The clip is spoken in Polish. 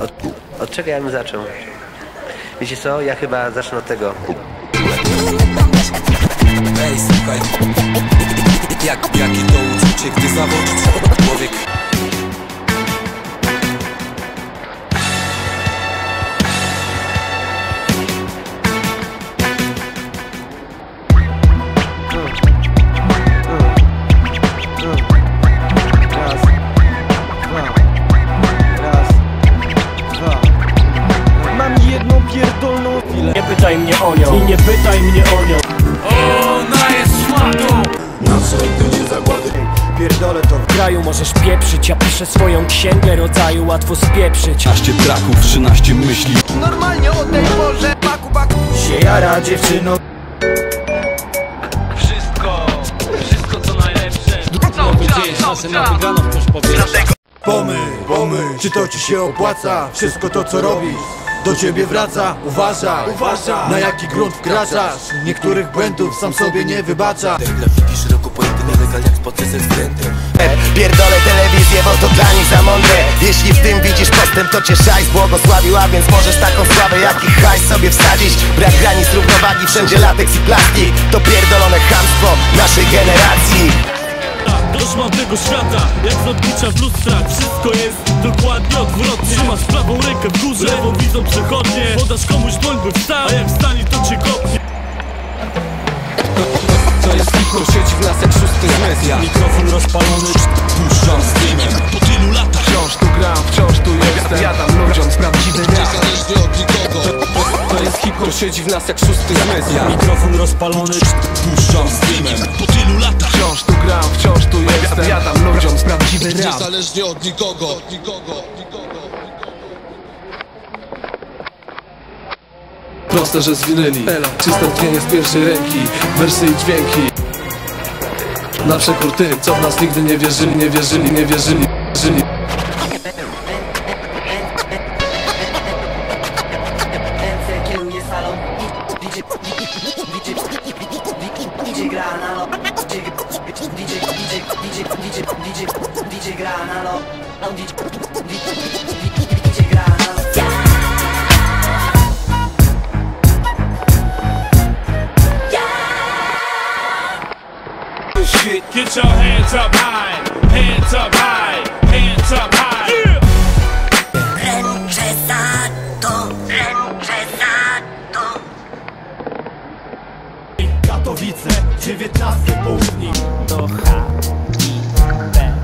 Od, od czego ja bym zaczął? Wiecie co? Ja chyba zacznę od tego. Ej, słuchaj Jak, to uczucie, gdy zawodzi pytaj mnie o nią. I nie pytaj mnie o nią. Pierdolę to. W kraju możesz pieprzyć. Ja piszę swoją księgę rodzaju łatwo spieprzyć. 13 traków, 13 myśli. Się jara dziewczyno. Pomyśl, pomyśl, czy to ci się opłaca? Wszystko to co robisz do ciebie wraca Uważaj, uważaj, na jaki grunt wkraczasz? Niektórych błędów sam sobie nie wybacza. Grafiki szeroko pojęty nielegal jak spoty ze względem Pierdolę telewizję, bo to dla nich za mądre. Jeśli w tym widzisz postęp, to cię szajs błogosławił A więc możesz taką sławę, jak i hajs sobie wsadzić. Brak granic równowagi, wszędzie lateks i plastik. To pierdolone chamstwo naszej generacji Doszłam tego świata, jak z odbicia w lustrach. Wszystko jest dokładnie odwrotnie. Trzymasz prawą rękę w górze, lewą widzą przechodnie. Podasz komuś dłoń by wstał, a jak stanie to cię kopnie. To jest hip siedzi w nas jak szósty media. Mikrofon rozpalony, Puszczam streamem po tylu latach. Wciąż tu gram, wciąż tu jestem. Jadam ludziom z prawdziwy To jest hip siedzi w nas jak szósty media. Mikrofon rozpalony, Puszczam streamem po tylu latach. Wciąż tu gram, prawdziwy rap Niezależnie od nikogo, nikogo, nikogo. Proste, że zwinęli Czyste tchnienie z pierwszej ręki Wersy i dźwięki Na przekór tym, co w nas nigdy nie wierzyli Nie wierzyli, nie wierzyli, wierzyli Ręce kieruje salą Idzie, gra na lo Idzie, idzie, idzie, idzie, idzie, idzie, idzie się gra na lot get your hands up high, hands up high, hands up high. Yeah. Ręczę za to, za to. Katowice, 19 południk. Do H. 对。